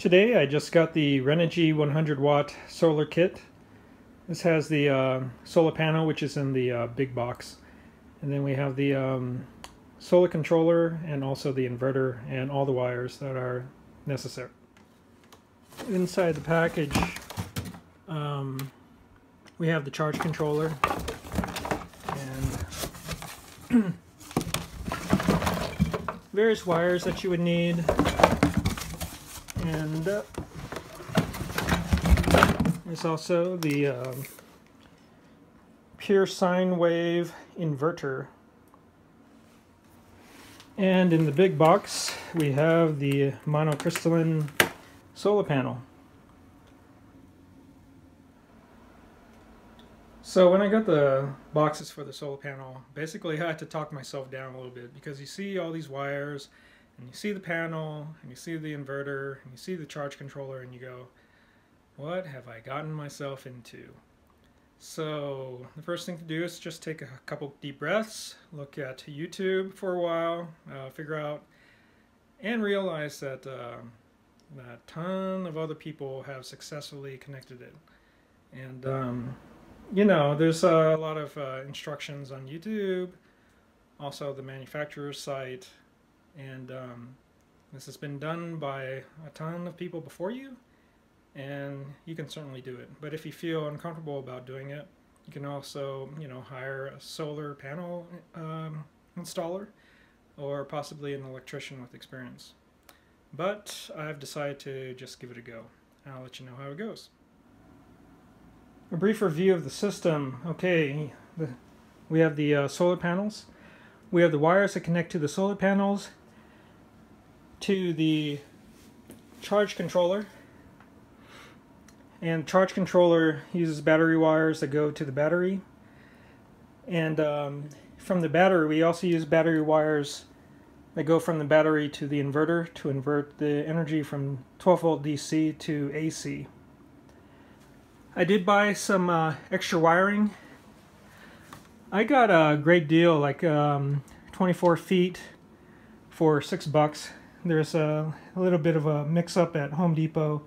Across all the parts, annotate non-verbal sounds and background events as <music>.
Today I just got the Renogy 100 watt solar kit. This has the uh, solar panel which is in the uh, big box and then we have the um, solar controller and also the inverter and all the wires that are necessary. Inside the package um, we have the charge controller and <clears throat> various wires that you would need and uh, there's also the um, pure sine wave inverter. And in the big box, we have the monocrystalline solar panel. So when I got the boxes for the solar panel, basically I had to talk myself down a little bit because you see all these wires and you see the panel, and you see the inverter, and you see the charge controller, and you go, what have I gotten myself into? So the first thing to do is just take a couple deep breaths, look at YouTube for a while, uh, figure out, and realize that uh, that ton of other people have successfully connected it. And um, you know, there's a lot of uh, instructions on YouTube, also the manufacturer's site, and um, this has been done by a ton of people before you and you can certainly do it. But if you feel uncomfortable about doing it you can also you know hire a solar panel um, installer or possibly an electrician with experience. But I've decided to just give it a go. I'll let you know how it goes. A brief review of the system. Okay the, we have the uh, solar panels. We have the wires that connect to the solar panels to the charge controller. And charge controller uses battery wires that go to the battery. And um, from the battery, we also use battery wires that go from the battery to the inverter to invert the energy from 12 volt DC to AC. I did buy some uh, extra wiring. I got a great deal, like um, 24 feet for six bucks there's a, a little bit of a mix-up at Home Depot,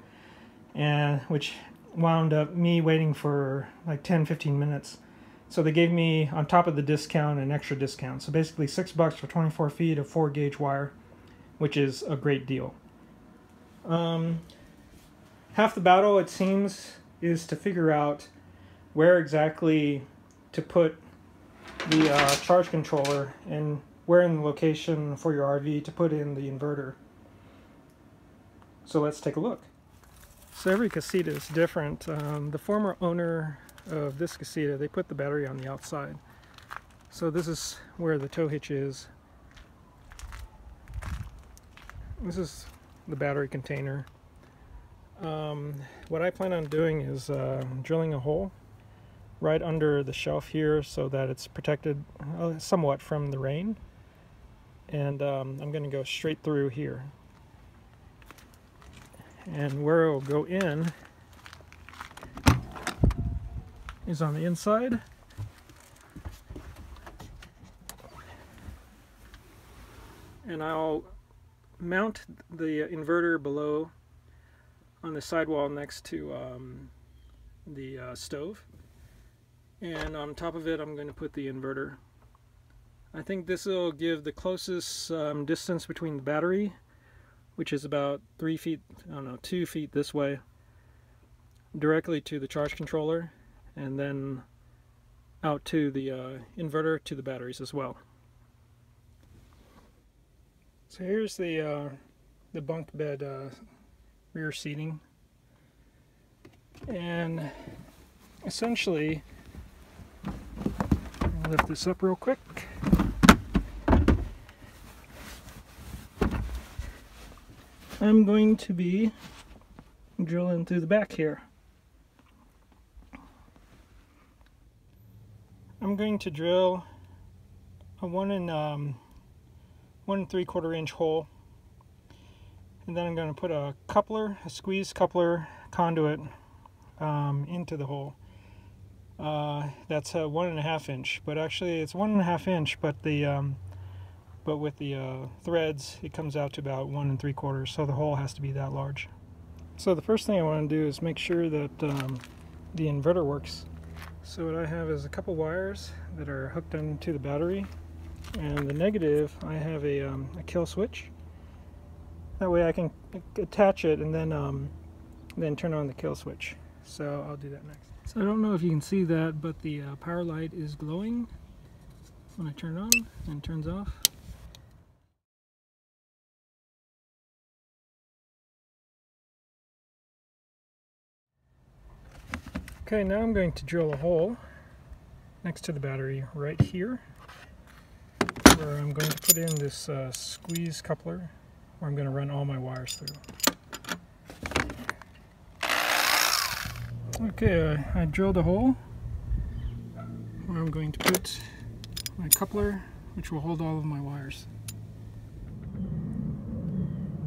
and which wound up me waiting for like 10-15 minutes. So they gave me, on top of the discount, an extra discount. So basically six bucks for 24 feet of 4 gauge wire, which is a great deal. Um, half the battle, it seems, is to figure out where exactly to put the uh, charge controller and where in the location for your RV to put in the inverter. So let's take a look. So every casita is different. Um, the former owner of this casita, they put the battery on the outside. So this is where the tow hitch is. This is the battery container. Um, what I plan on doing is uh, drilling a hole right under the shelf here so that it's protected uh, somewhat from the rain and um, I'm going to go straight through here. And where it'll go in is on the inside. And I'll mount the inverter below on the sidewall next to um, the uh, stove. And on top of it I'm going to put the inverter I think this will give the closest um, distance between the battery, which is about three feet, I don't know, two feet this way, directly to the charge controller, and then out to the uh, inverter to the batteries as well. So here's the uh, the bunk bed uh, rear seating, and essentially, lift this up real quick. I'm going to be drilling through the back here. I'm going to drill a one and um, one and three quarter inch hole and then I'm going to put a coupler, a squeeze coupler conduit um, into the hole. Uh, that's a one and a half inch, but actually it's one and a half inch, but the um, but with the uh, threads it comes out to about one and three quarters so the hole has to be that large So the first thing I want to do is make sure that um, the inverter works. So what I have is a couple wires that are hooked into the battery and the negative I have a, um, a kill switch. That way I can attach it and then um, then turn on the kill switch. So I'll do that next. So I don't know if you can see that but the uh, power light is glowing when I turn it on and turns off. Okay, now I'm going to drill a hole next to the battery right here where I'm going to put in this uh, squeeze coupler where I'm going to run all my wires through. Okay, uh, I drilled a hole where I'm going to put my coupler which will hold all of my wires.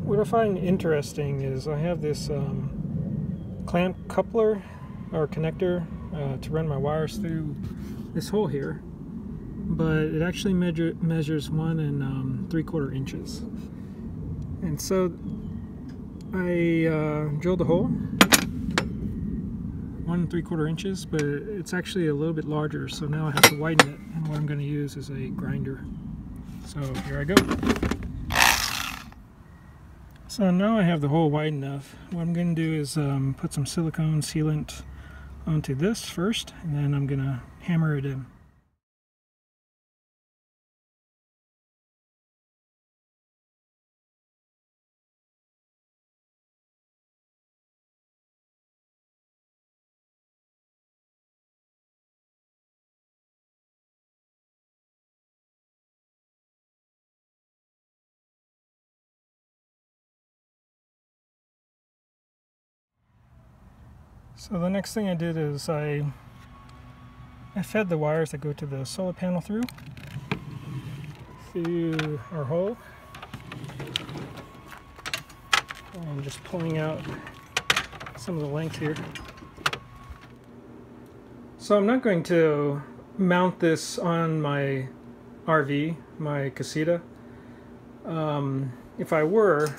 What I find interesting is I have this um, clamp coupler or connector uh, to run my wires through this hole here but it actually measure, measures one and um, three quarter inches. And so I uh, drilled a hole one and three quarter inches but it's actually a little bit larger so now I have to widen it and what I'm going to use is a grinder. So here I go. So now I have the hole wide enough. What I'm going to do is um, put some silicone sealant onto this first, and then I'm to hammer it in. So the next thing I did is I I fed the wires that go to the solar panel through through our hole. I'm just pulling out some of the length here. So I'm not going to mount this on my RV, my casita. Um, if I were,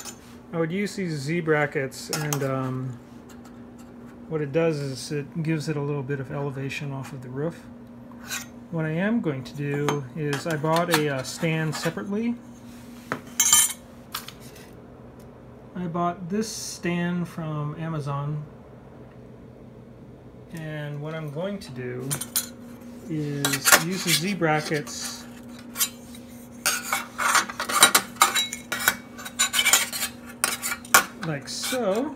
I would use these Z brackets and um, what it does is it gives it a little bit of elevation off of the roof. What I am going to do is I bought a uh, stand separately. I bought this stand from Amazon and what I'm going to do is use the Z brackets like so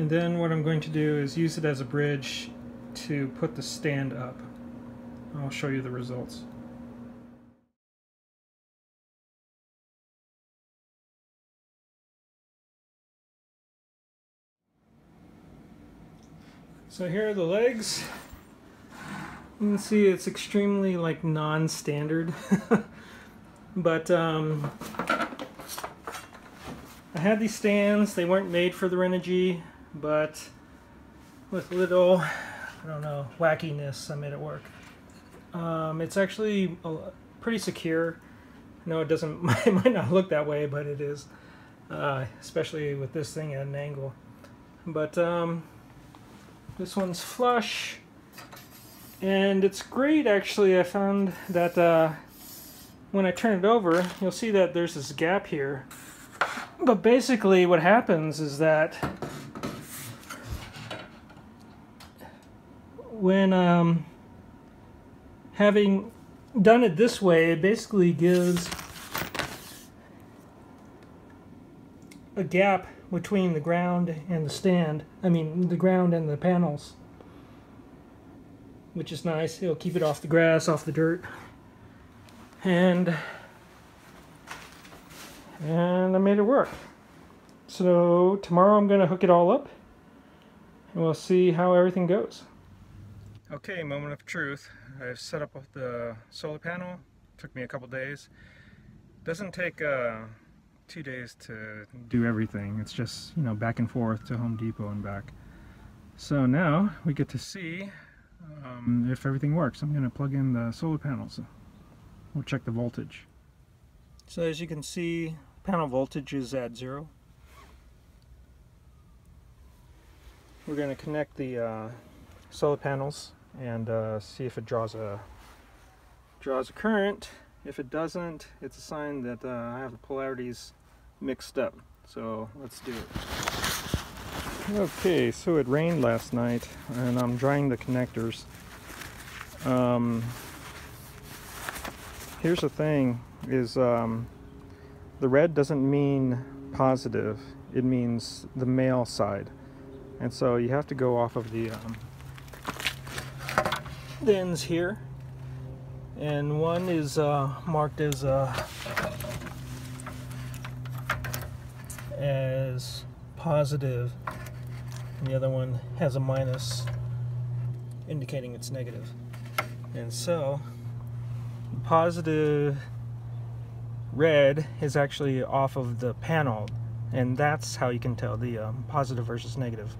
and then what I'm going to do is use it as a bridge to put the stand up. I'll show you the results. So here are the legs. You can see it's extremely like non-standard. <laughs> but um, I had these stands, they weren't made for the Renogy but with little, I don't know, wackiness, I made it work. Um, it's actually pretty secure. No, it doesn't, <laughs> it might not look that way, but it is, uh, especially with this thing at an angle. But um, this one's flush, and it's great actually. I found that uh, when I turn it over, you'll see that there's this gap here. But basically what happens is that when um, having done it this way, it basically gives a gap between the ground and the stand. I mean, the ground and the panels, which is nice. It'll keep it off the grass, off the dirt. And and I made it work. So tomorrow I'm going to hook it all up and we'll see how everything goes. Okay, moment of truth. I've set up the solar panel. Took me a couple days. Doesn't take uh, two days to do everything. It's just, you know, back and forth to Home Depot and back. So now we get to see um, if everything works. I'm going to plug in the solar panels. We'll check the voltage. So as you can see, panel voltage is at zero. we're going to connect the uh, solar panels and uh, see if it draws a draws a current. If it doesn't, it's a sign that uh, I have the polarities mixed up. So let's do it. Okay, so it rained last night and I'm drying the connectors. Um, here's the thing is um, the red doesn't mean positive it means the male side and so you have to go off of the um, the ends here. And one is uh, marked as uh, as positive. And the other one has a minus indicating it's negative. And so positive red is actually off of the panel. And that's how you can tell the um, positive versus negative.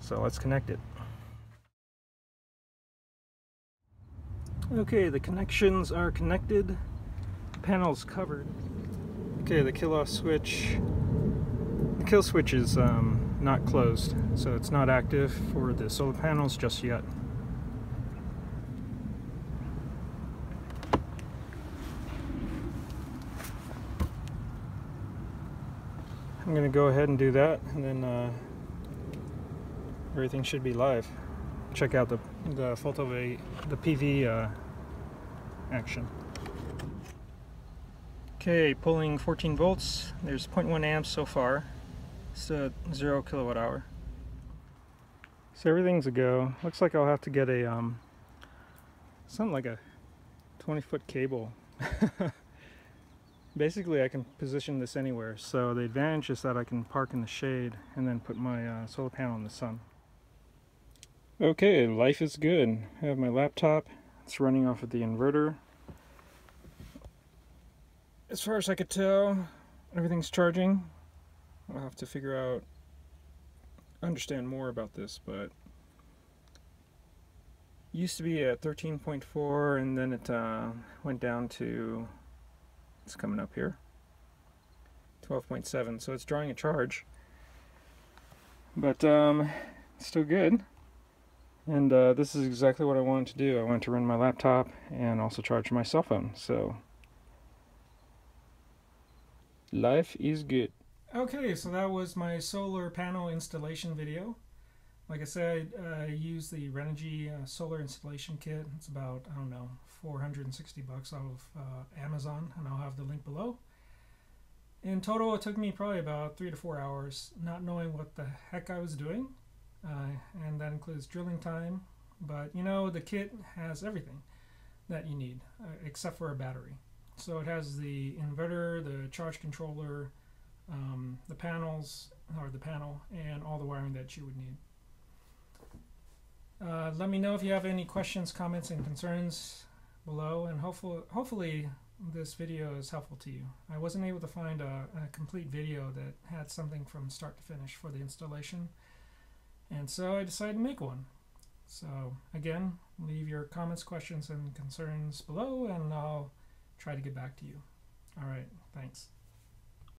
So let's connect it okay the connections are connected. The panel's covered. Okay the kill off switch. The kill switch is um, not closed so it's not active for the solar panels just yet. I'm gonna go ahead and do that and then uh, everything should be live. Check out the the photo the PV uh, action. Okay pulling 14 volts there's 0.1 amps so far. It's a zero kilowatt hour. So everything's a go. Looks like I'll have to get a um, something like a 20 foot cable. <laughs> Basically I can position this anywhere. So the advantage is that I can park in the shade and then put my uh, solar panel in the sun. Okay life is good. I have my laptop it's running off of the inverter as far as I could tell everything's charging I'll have to figure out understand more about this but used to be at 13.4 and then it uh, went down to it's coming up here. 12.7, so it's drawing a charge. But um, still good. And uh, this is exactly what I wanted to do. I wanted to run my laptop and also charge my cell phone. So life is good. Okay, so that was my solar panel installation video. Like I said, I use the Renogy uh, solar installation kit. It's about, I don't know, 460 bucks out of uh, Amazon, and I'll have the link below. In total, it took me probably about three to four hours, not knowing what the heck I was doing, uh, and that includes drilling time. But you know, the kit has everything that you need, uh, except for a battery. So it has the inverter, the charge controller, um, the panels, or the panel, and all the wiring that you would need. Uh, let me know if you have any questions, comments, and concerns below and hopefully hopefully this video is helpful to you. I wasn't able to find a, a, complete video that had something from start to finish for the installation and so I decided to make one. So again, leave your comments, questions, and concerns below and I'll try to get back to you. Alright, thanks.